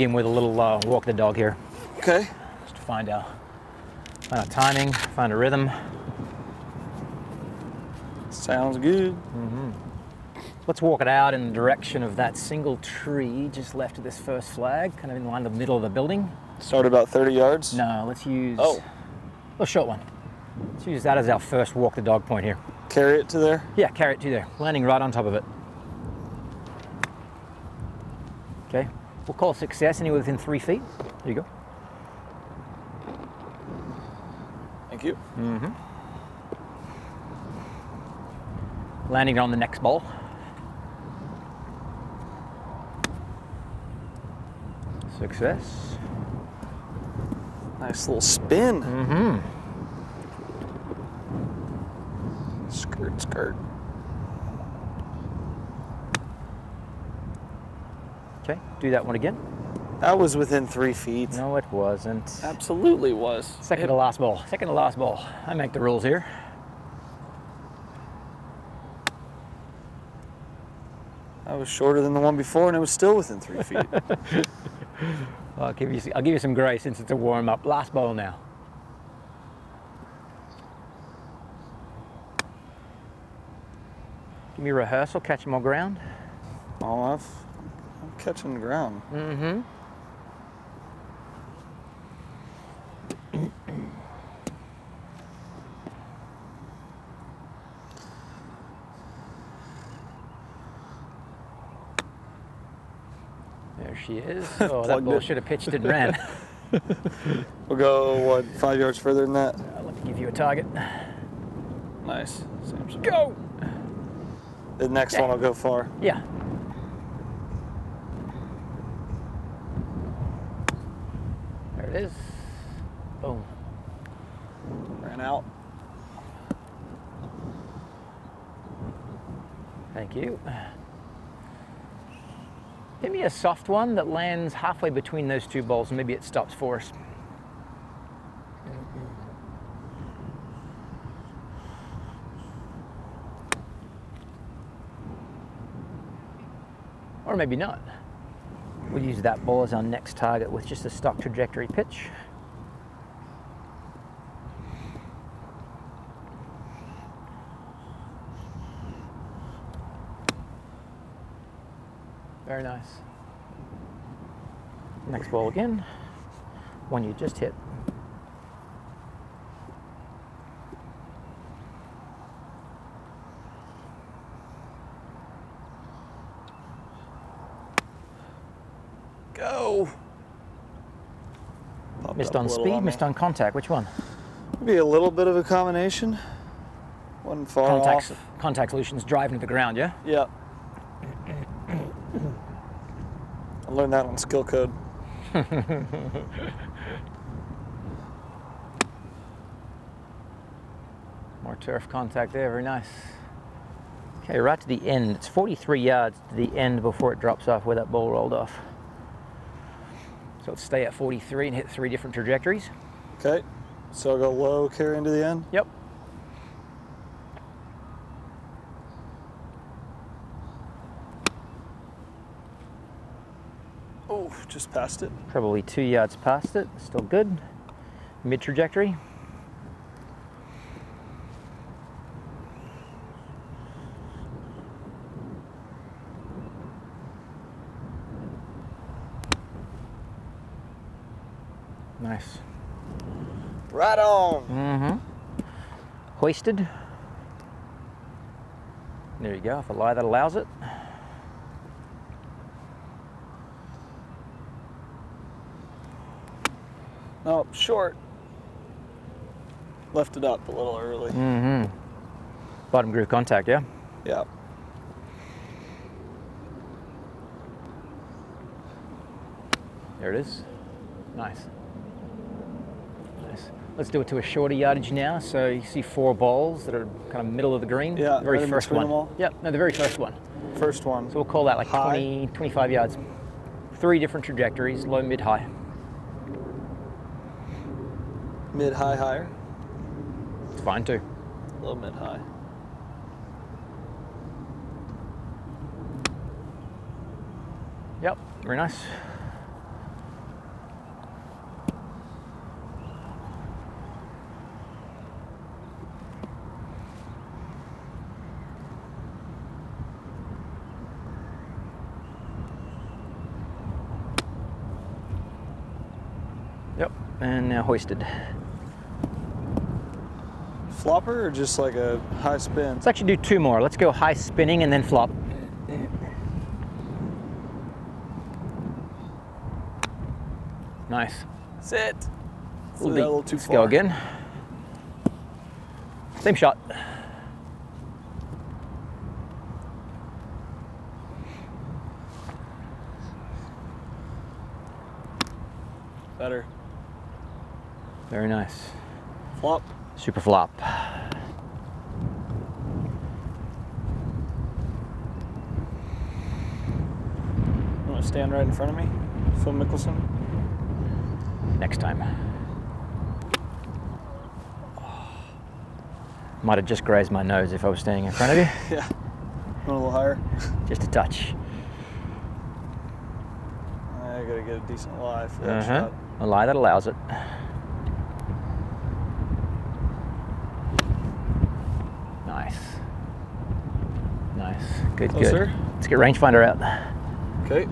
begin with a little uh, walk the dog here, Okay. just to find our, find our timing, find a rhythm. Sounds good. Mm -hmm. Let's walk it out in the direction of that single tree just left of this first flag, kind of in line the middle of the building. Start about 30 yards. No, let's use Oh. a short one. Let's use that as our first walk the dog point here. Carry it to there. Yeah, carry it to there, landing right on top of it. Okay, we'll call success anywhere within three feet. There you go. Thank you. Mhm. Landing on the next ball. Success. Nice little spin. Mm-hmm. Skirt, skirt. Okay, do that one again. That was within three feet. No, it wasn't. Absolutely was. Second It- to last ball. Second to last ball. I make the rules here. That was shorter than the one before, and it was still within three feet. I'll give you. I'll give you some grace since it's a warm up. Last ball now. Give me a rehearsal. Catch more ground. I've, I'm catching the ground. Mm-hmm. There she is. Oh, that ball should have pitched and ran. We'll go, what, five yards further than that? Uh, Let me give you a target. Nice. Samson. Go! The next one will go far. Yeah. There it is. Boom. Ran out. Thank you. Give me a soft one that lands halfway between those two balls and maybe it stops for us. Or maybe not. We'll use that ball as our next target with just a stock trajectory pitch. Very nice. Next ball again. One you just hit. Go. Popped Missed on speed, missed on contact. Which one? Maybe a little bit of a combination. Wasn't far Contact, off. contact solutions driving to the ground, yeah? Yeah. I learned that on skill code. More turf contact there, very nice. Okay, right to the end. It's 43 yards to the end before it drops off where that ball rolled off. So let's stay at 43 and hit three different trajectories. Okay. So I'll go low, carry into the end. Yep. Oh, just past it. Probably two yards past it, still good. Mid Nice. Right on. Mm-hmm. Hoisted. There you go, if a lie that allows it. No, short. Left it up a little early. Mm-hmm. Bottom groove contact, yeah? Yeah. There it is. Nice. Let's do it to a shorter yardage now. So you see four balls that are kind of middle of the green. Yeah, The very right first one. Yep, no, the very first one. First one. So we'll call that like High? 20, 25 yards. Three different trajectories, low, mid, high. Mid, high, higher. It's fine too. Low, mid, high. Yep, very nice. And now hoisted. Flopper or just like a high spin? Let's actually do two more. Let's go high spinning and then flop. Nice. Sit. Little Threw that deep. a little too Let's far. go again. Same shot. Better. Very nice. Flop. Super flop. You want to stand right in front of me? Phil Mickelson? Next time. Might have just grazed my nose if I was standing in front of you. Yeah. Going a little higher? Just a touch. I gotta get a decent lie for that Uh-huh. shot. A lie that allows it. Nice. Nice. Good, Closer. good. Let's get rangefinder out. Okay.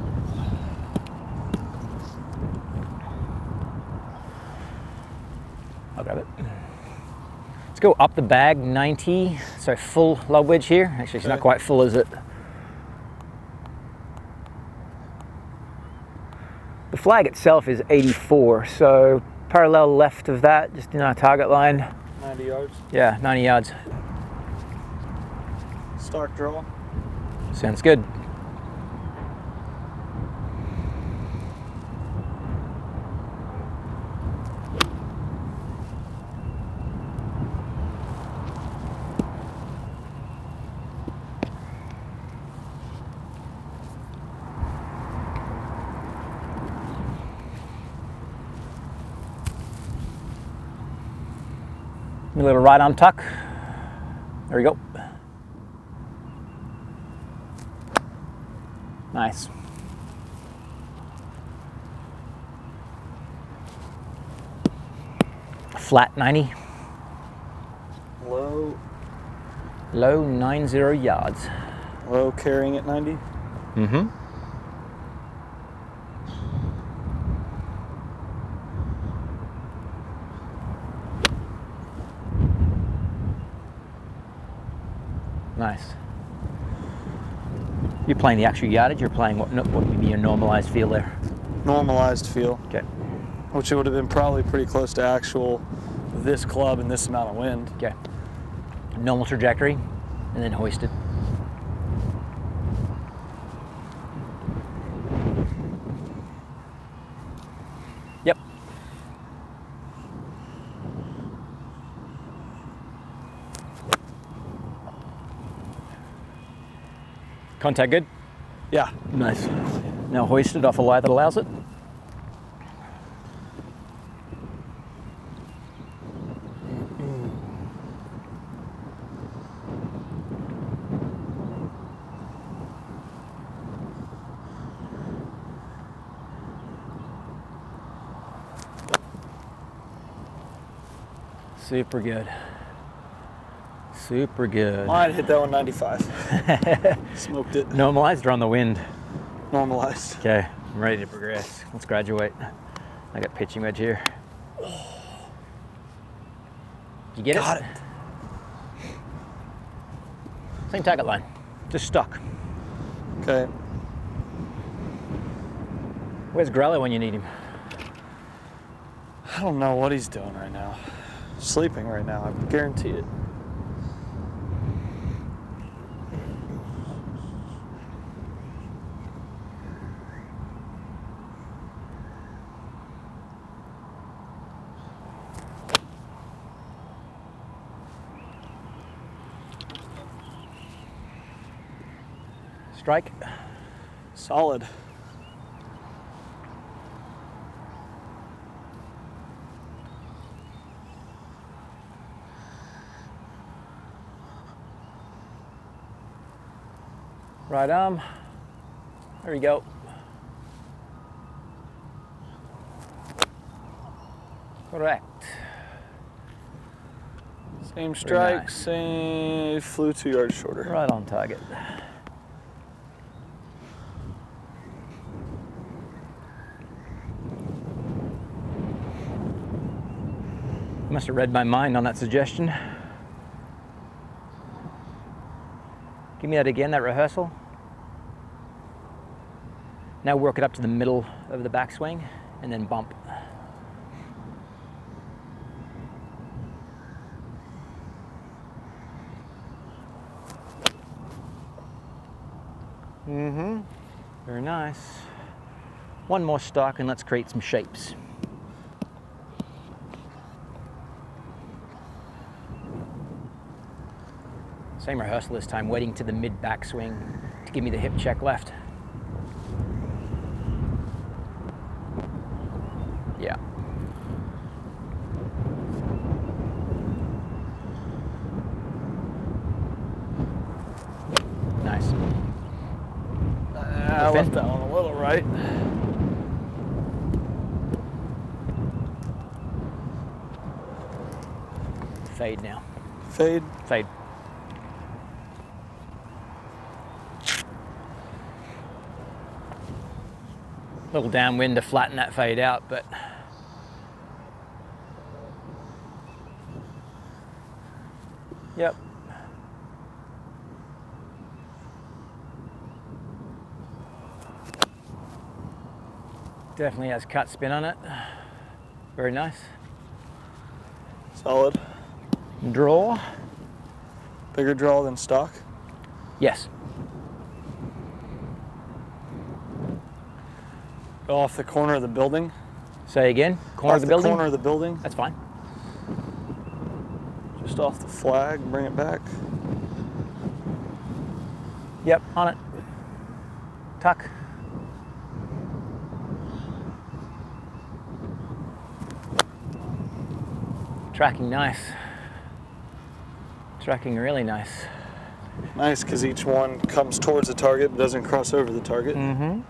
I'll grab it. Let's go up the bag 90. So full lob wedge here. Actually, it's not quite full, is it? The flag itself is 84, so parallel left of that, just in our target line. 90 yards. Yeah, 90 yards. Stock draw. Sounds good. A little right arm tuck. There we go. Nice. Flat 90, Low. low 90 yards. Low carrying at 90. Mm-hmm. Nice. You're playing the actual yardage. You're playing what, what would be your normalized feel there. Normalized feel. Okay. Which it would have been probably pretty close to actual this club and this amount of wind. Okay. Normal trajectory, and then hoisted. Contact good. Yeah. Nice. Now hoist it off a lie that allows it. Super good. Super good. Mine hit that one 95. Smoked it. Normalized or on the wind? Normalized. Okay, I'm ready to progress. Let's graduate. I got pitching wedge here. You get Got it? Got it. Same target line, just stuck. Okay. Where's Greller when you need him? I don't know what he's doing right now. Sleeping right now, I guarantee it. Strike. Solid. Right arm. There we go. Correct. Same strike, nice. same flew two yards shorter. Right on target. Must have read my mind on that suggestion. Give me that again, that rehearsal. Now work it up to the middle of the backswing and then bump. Mm-hmm. Very nice. One more stock and let's create some shapes. Same rehearsal this time, waiting to the mid backswing to give me the hip check left. Yeah. Nice. Uh, I left that one a little right. Fade now. Fade. Fade. Little downwind to flatten that fade out, but Yep. Definitely has cut spin on it. Very nice. Solid. Draw. Bigger draw than stock. Yes. Off the corner of the building. Say again. Corner off of the building. corner of the building. That's fine. Just off the flag. Bring it back. Yep, on it. Tuck. Tracking nice. Tracking really nice. Nice, because each one comes towards the target but doesn't cross over the target. Mm-hmm.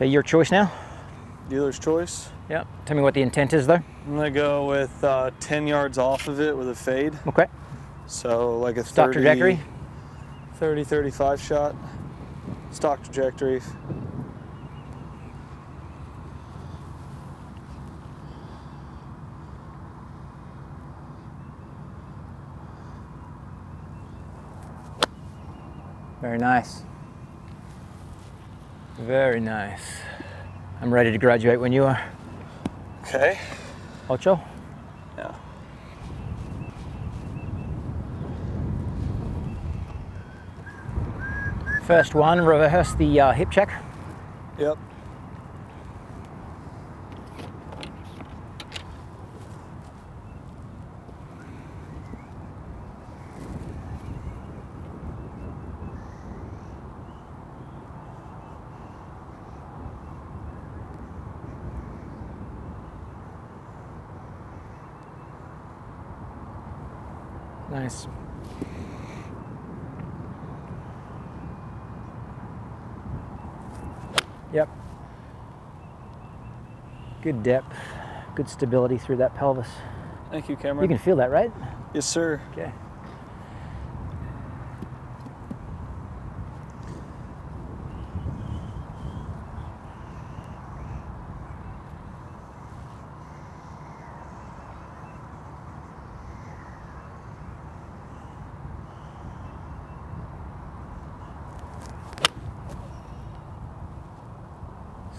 Okay, your choice now. Dealer's choice. Yep. Tell me what the intent is though. I'm gonna go with uh, 10 yards off of it with a fade. Okay. So like a Stock 30, trajectory. 30, 35 shot. Stock trajectory. Very nice. Very nice. I'm ready to graduate when you are. Okay. Ocho. Yeah. First one, reverse the uh, hip check. Yep. Nice. Yep. Good depth, good stability through that pelvis. Thank you, Cameron. You can feel that, right? Yes, sir. Okay.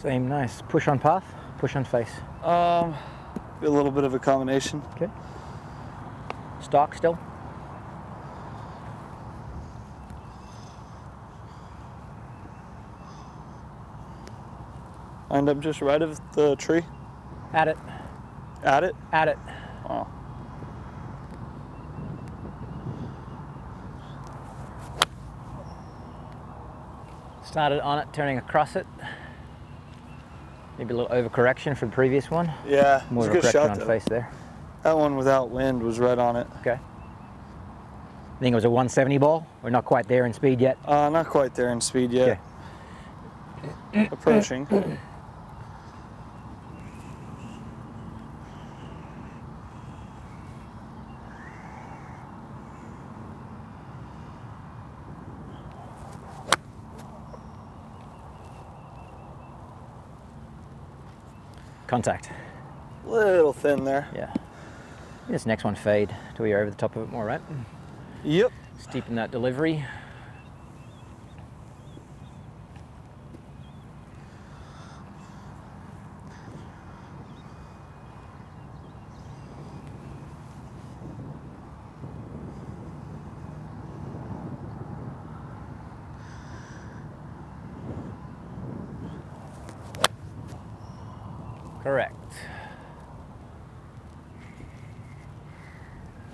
Same, nice. Push on path, push on face. Um, a little bit of a combination. Okay. Stock still. Lined up just right of the tree. At it, At it. at it. Wow. Started on it, turning across it. Maybe a little overcorrection for the previous one. Yeah, More of a correction shot on though. face there. That one without wind was right on it. Okay. I think it was a 170 ball. We're not quite there in speed yet. Uh, not quite there in speed yet. Approaching. Contact. Little thin there. Yeah. This next one fade till you're over the top of it more, right? Yep. Steepen that delivery. Correct.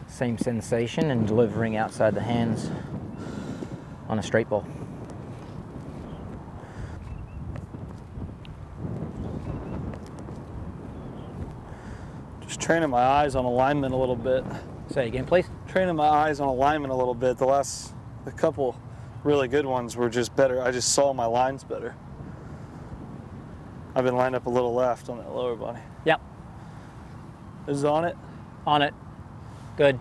Same sensation and delivering outside the hands on a straight ball. Just training my eyes on alignment a little bit. Say again, please. Training my eyes on alignment a little bit. The last, a couple really good ones were just better. I just saw my lines better. I've been lined up a little left on that lower body. Yep, Is on it? on it. Good.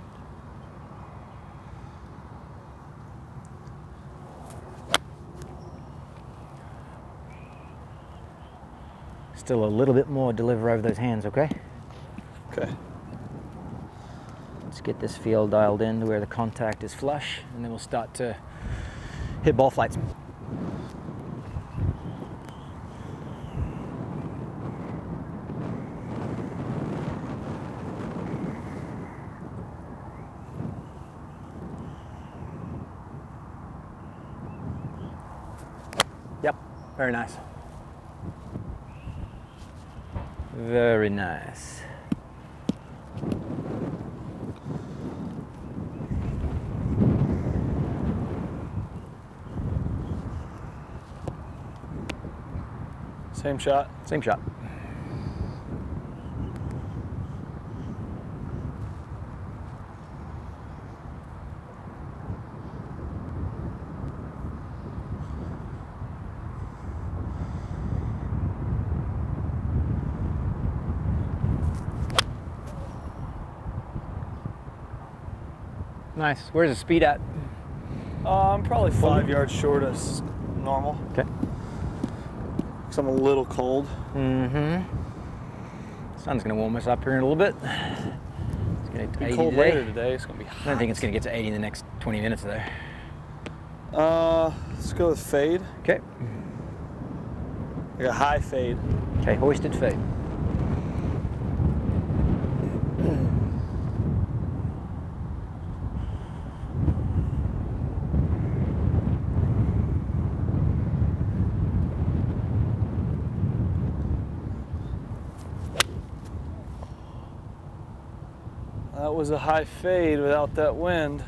Still a little bit more deliver over those hands, okay? Okay. Let's get this field dialed in to where the contact is flush, and then we'll start to hit ball flights. Very nice. Very nice. Same shot. Same shot. Nice. Where's the speed at? I'm probably five yards short of normal. Okay. Cause I'm a little cold. Mm-hmm. Sun's gonna warm us up here in a little bit. It's gonna get to Be cold today. later today. It's gonna be I don't think it's gonna get to 80 in the next 20 minutes there. Uh, let's go with fade. Okay. Like a high fade. Okay, hoisted fade. That was a high fade without that wind.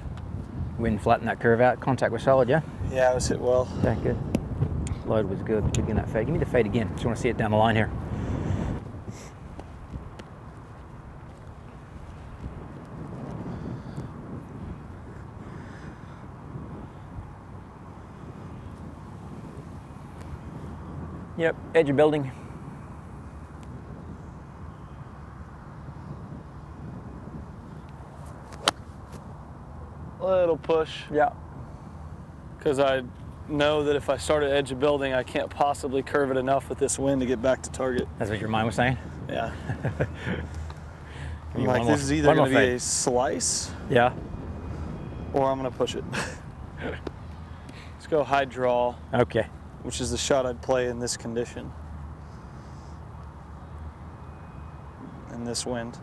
Wind flattened that curve out. Contact was solid, yeah? Yeah, it was hit well. Okay, good. Load was good. Good in that fade. Give me the fade again. Just want to see it down the line here. Yep, edge of building. Little push. Yeah. Because I know that if I start at edge of building, I can't possibly curve it enough with this wind to get back to target. That's what your mind was saying? Yeah. I'm like, one more- this is either going to be a slice Yeah. or I'm going to push it. Let's go high draw, Okay. which is the shot I'd play in this condition. In this wind.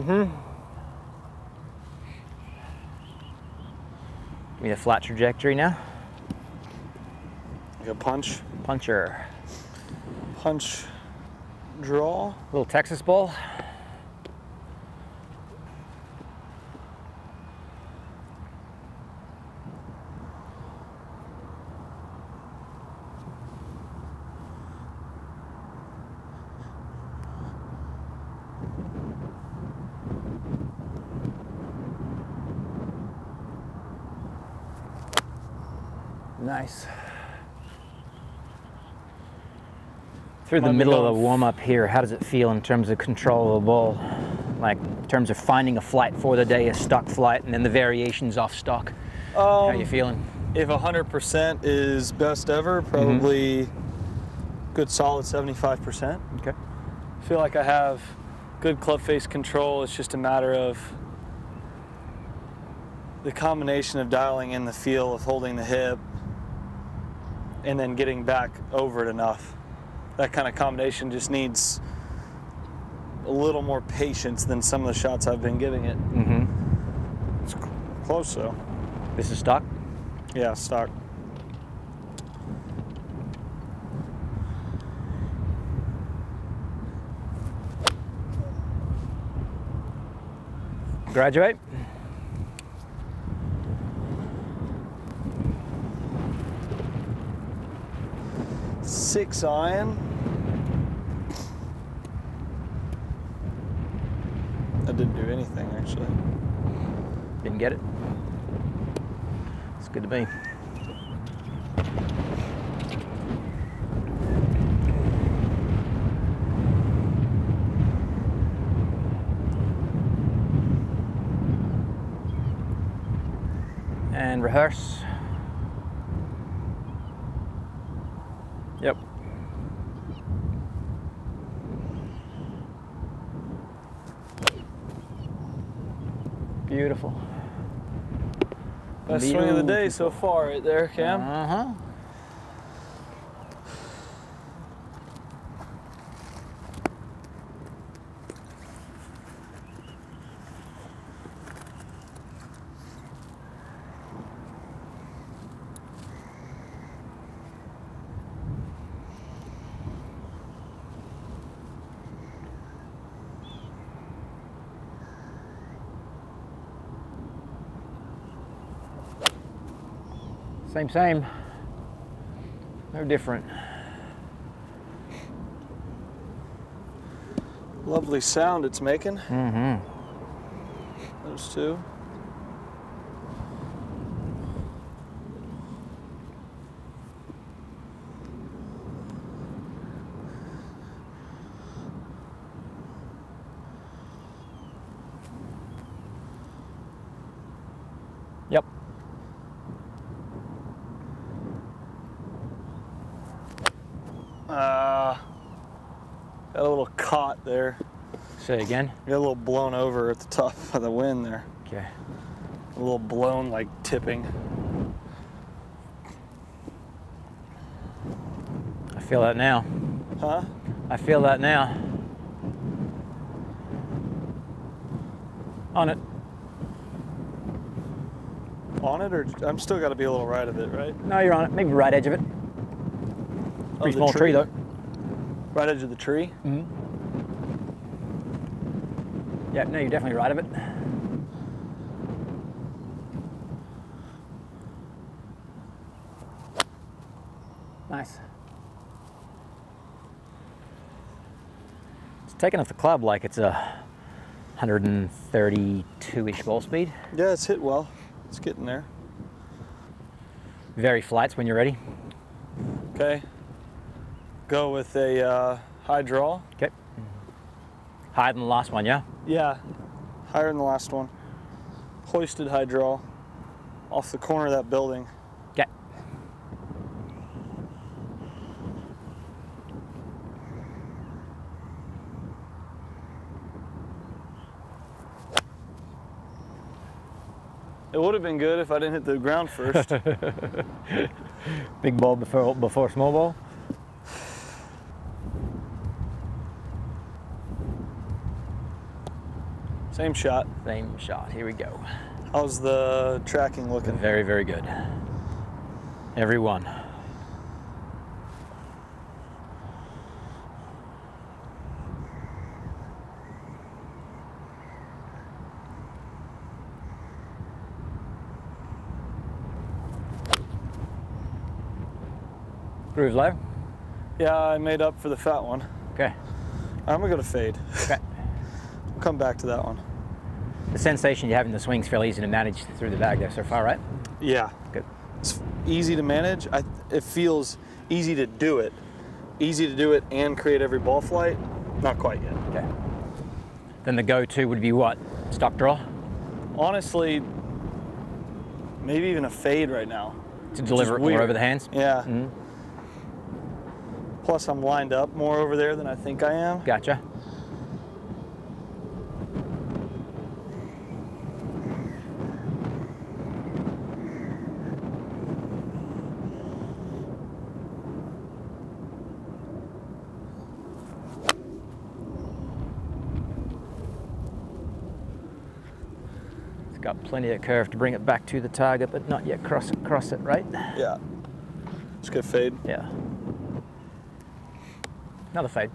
Mm-hmm. Give me the flat trajectory now. Like a punch, Puncher. punch, draw. Little Texas ball. Nice. Through the middle of the warm up here, how does it feel in terms of control of the ball? Like in terms of finding a flight for the day, a stock flight, and then the variations off stock. How Um, you feeling? if 100% is best ever, probably good solid 75%. Okay. I feel like I have good club face control. It's just a matter of the combination of dialing in the feel of holding the hip and then getting back over it enough. That kind of combination just needs a little more patience than some of the shots I've been giving it. Mm-hmm. It's close though. This is stock. Yeah, stock. Graduate. Six iron. I didn't do anything actually. Didn't get it. It's good to me. And rehearse. Yep. Beautiful. Best swing of the day so far, right there, Cam. Uh Same, same. No different. Lovely sound it's making. Mm-hmm. Those two. Yep. Uh, got a little caught there. Say again. Got a little blown over at the top of the wind there. Okay. A little blown, like tipping. I feel that now. Huh? I feel that now. On it. On it, or I'm still got to be a little right of it, right? No, you're on it. Maybe right edge of it. Pretty the small tree though. Right edge of the tree. Mm-hmm. Yeah, no, you're definitely right of it. Nice. It's taking off the club like it's a 132-ish ball speed. Yeah, it's hit well. It's getting there. Very flights when you're ready. Okay. Go with a uh, high draw. Okay. Higher than the last one, yeah? Yeah, higher than the last one. Hoisted draw off the corner of that building. Okay. It would have been good if I didn't hit the ground first. Big ball before before small ball. Same shot. Same shot. Here we go. How's the tracking looking? Very, very good. Every one. Groove's low. Yeah, I made up for the fat one. Okay. I'm gonna go to fade. Okay. We'll come back to that one. The sensation you have in the swing's fairly easy to manage through the bag there so far, right? Yeah, Good. it's easy to manage. I, it feels easy to do it. Easy to do it and create every ball flight. Not quite yet. Okay. then the go-to would be what? Stock draw Honestly, maybe even a fade right now. to deliver it more over the hands. Yeah. Mhm. Plus, I'm lined up more over there than I think I am. Gotcha. It's got plenty of curve to bring it back to the target, but not yet cross it, cross it, right? Yeah. It's good fade. Yeah. Another fade.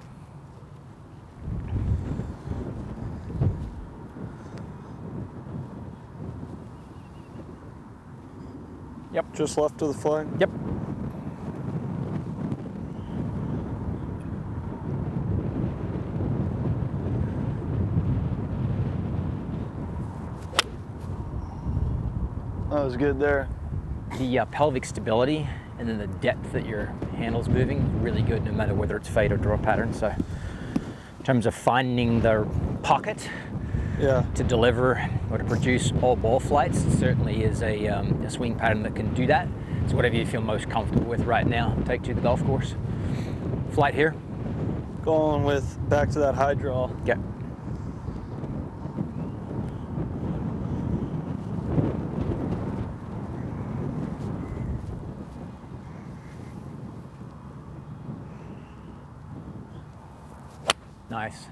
Yep. Just left of the flag. Yep. Was good there. The uh, pelvic stability and then the depth that your handle's moving really good no matter whether it's fade or draw pattern. So in terms of finding the pocket Yeah. to deliver or to produce all ball flights, it certainly is a, um, a swing pattern that can do that. So whatever you feel most comfortable with right now, take to the golf course. Flight here. Going with back to that high draw. Yeah. Nice.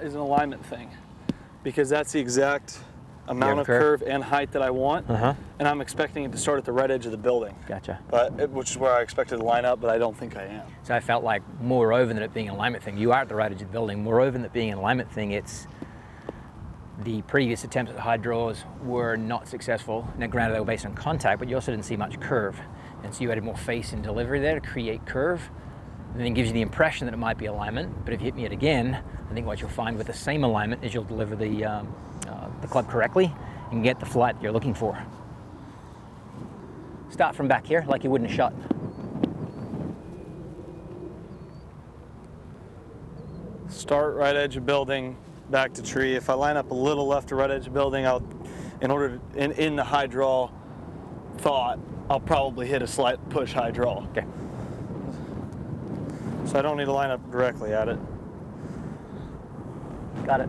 That is an alignment thing because that's the exact amount of curve? curve and height that I want. Uh huh. And I'm expecting it to start at the right edge of the building, Gotcha. but it, which is where I expected to line up, but I don't think I am. So I felt like moreover than it being an alignment thing, you are at the right edge of the building. Moreover than it being an alignment thing, it's the previous attempts at high draws were not successful. Now, granted, they were based on contact, but you also didn't see much curve. And so you added more face and delivery there to create curve. And then it gives you the impression that it might be alignment. But if you hit me it again, I think what you'll find with the same alignment is you'll deliver the, um, uh, the club correctly and get the flight you're looking for. Start from back here like you would in a shot. Start right edge of building, back to tree. If I line up a little left to right edge of building, I'll, in order to, in, in the high draw thought, I'll probably hit a slight push high draw. Okay. So I don't need to line up directly at it. Got it.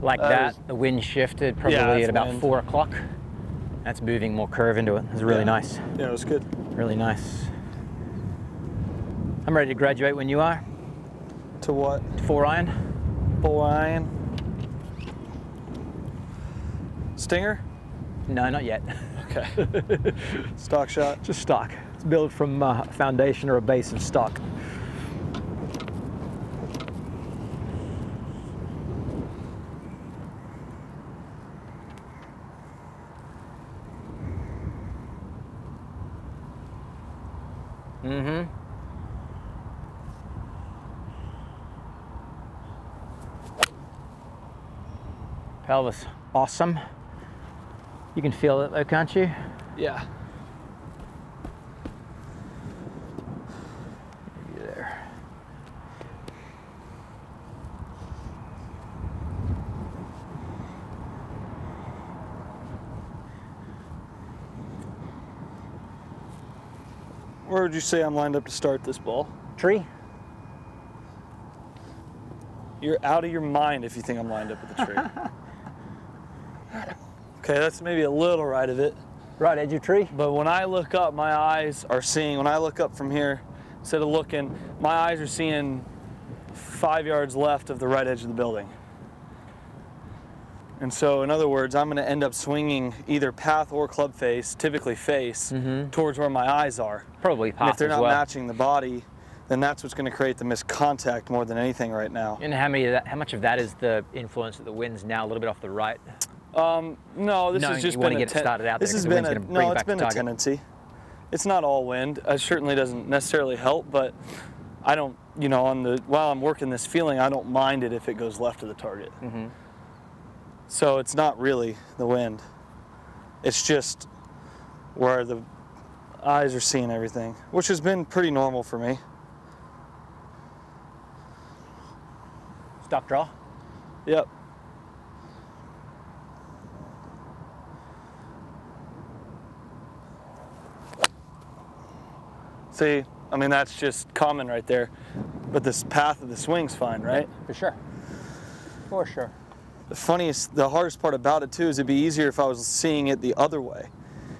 Like That the wind shifted probably that's at about wind. four o'clock. That's moving more curve into it. It's really Yeah. nice. Yeah, it was good. Really nice. I'm ready to graduate when you are. To what? Four iron. Four iron. Stinger? No, not yet. Okay. Stock shot. Just stock. It's built from a foundation or a base of stock. Mm-hmm. Pelvis, awesome. You can feel it though, can't you? Yeah. There. Where would you say I'm lined up to start this ball? Tree? You're out of your mind if you think I'm lined up at the tree. okay, that's maybe a little right of it. Right edge of tree? But when I look up, my eyes are seeing, when I look up from here, instead of looking, my eyes are seeing five yards left of the right edge of the building. And so, in other words, I'm going to end up swinging either path or club face, typically face, mm-hmm. towards where my eyes are. Probably path. And if they're not well. matching the body, then that's what's going to create the missed contact more than anything right now. And how many of that, how much of that is the influence that the wind's now a little bit off the right? Um, no, this Knowing has just been a get it started out This has been a no, it it's been a tendency. It's not all wind. It certainly doesn't necessarily help, but I don't, you know, on the while I'm working this feeling, I don't mind it if it goes left of the target. Mhm. So it's not really the wind. It's just where the eyes are seeing everything, which has been pretty normal for me. Stock draw. Yep. See, I mean, that's just common right there. But this path of the swing's fine, right? For sure. For sure. The funniest, the hardest part about it too is it'd be easier if I was seeing it the other way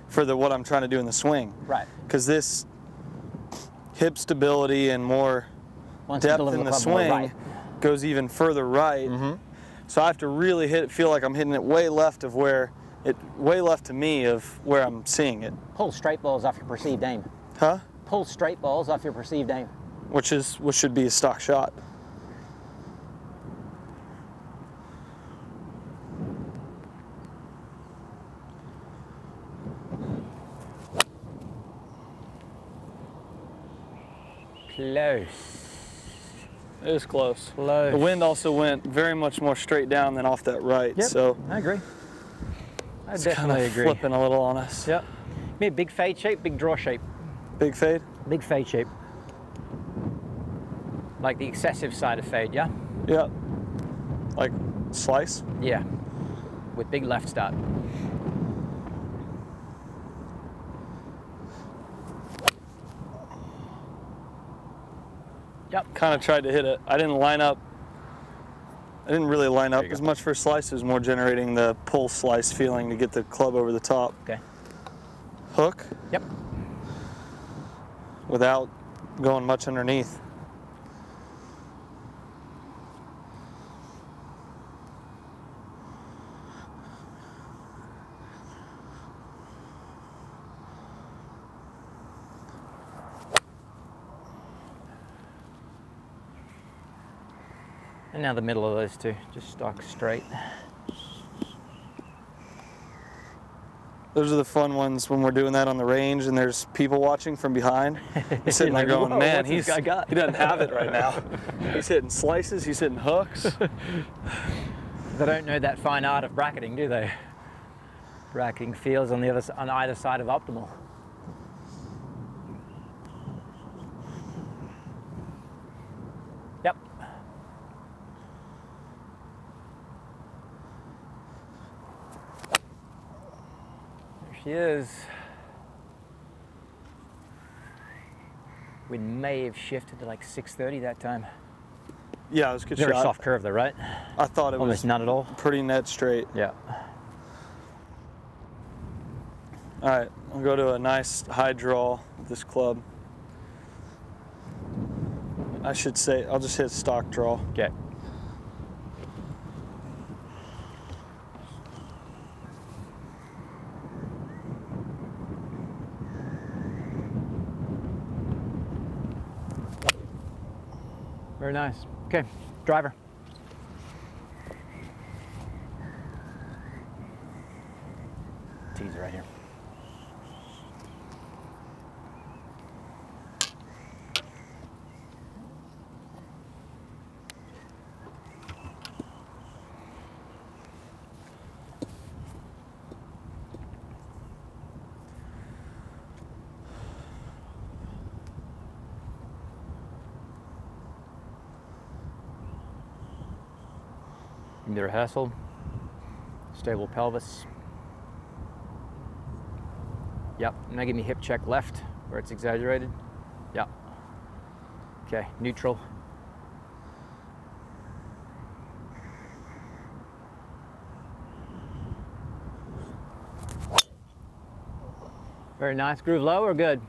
for the what I'm trying to do in the swing. Right. Because this hip stability and more Once depth in the club swing right. goes even further right. Mm-hmm. So I have to really hit it, feel like I'm hitting it way left of where it, way left to me of where I'm seeing it. Pull straight balls off your perceived aim. Huh? Pull straight balls off your perceived aim. Which is, which should be a stock shot. Close. It was close. Close. The wind also went very much more straight down than off that right. Yep. So I agree. I it's kind definitely of agree. flipping a little on us. Yep. Be a big fade shape, big draw shape. Big fade? Big fade shape. Like the excessive side of fade, yeah? Yep. Like slice? Yeah. With big left start. Yep. kind of tried to hit it. I didn't line up. I didn't really line up as go. much for slice. It was more generating the pull slice feeling to get the club over the top. Okay. Hook Yep. Without going much underneath. And now the middle of those two, just stock straight. Those are the fun ones when we're doing that on the range and there's people watching from behind. You're sitting there going, "Whoa, man, he's, guy got?" he doesn't have it right now. he's hitting slices, he's hitting hooks. They don't know that fine art of bracketing, do they? Bracketing fields on the other on either side of optimal. She is. We may have shifted to like 6:30 that time. Yeah, it was a good Very shot. soft curve though, right? I thought it Almost was none at all. pretty net straight. Yeah. All right, I'll go to a nice high draw with this club. I should say, I'll just hit stock draw. Okay. Very nice. Okay, driver. Teaser right here. Give me the rehearsal. Stable pelvis. Yep. Now give me hip check left where it's exaggerated. Yep. Okay. Neutral. Very nice. Groove low or good?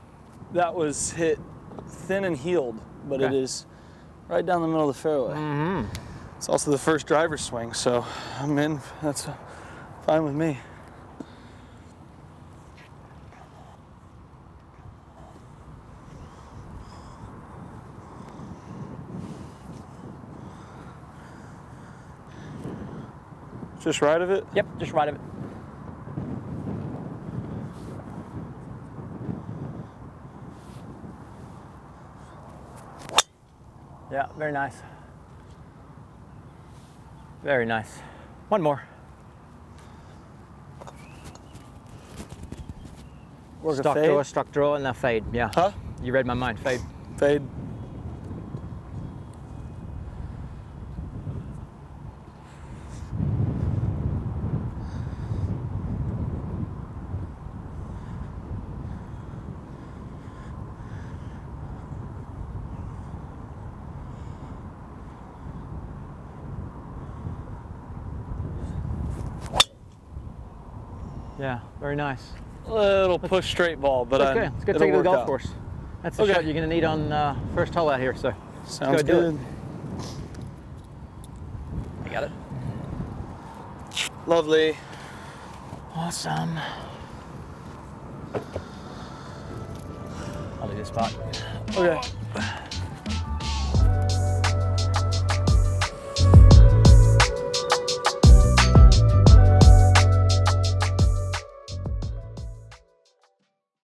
That was hit thin and heeled, but it Okay. is right down the middle of the fairway. Mm-hmm. It's also the first driver's swing, so I'm in. That's fine with me. Just right of it? Yep. Just right of it. Yeah, very nice. Very nice. One more. Work a Stock fade? draw, stock draw, and now fade. Yeah. Huh? You read my mind. Fade. Fade. Yeah, very nice. Little push straight ball, but Let's I, go. Let's go take it to the golf out. course. That's the Okay. shot you're going to need on uh, first hole out here. So Sounds go do it. good. I got it. Lovely. Awesome. I'll do this spot. Okay.